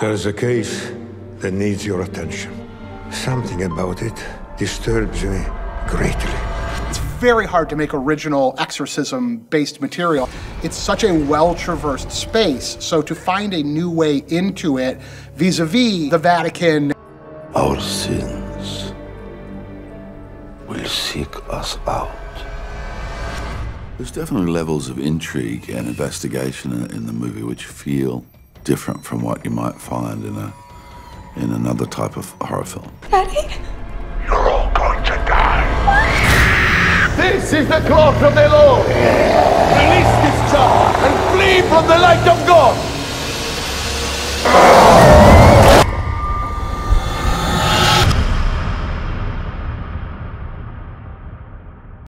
There is a case that needs your attention. Something about it disturbs me greatly. It's very hard to make original exorcism based material. It's such a well traversed space, so to find a new way into it vis a vis the Vatican. Our sins will seek us out. There's definitely levels of intrigue and investigation in, in the movie which feel different from what you might find in a in another type of horror film. Daddy? You're all going to die. this is the cloth of the Lord. Release this child and flee from the light of God.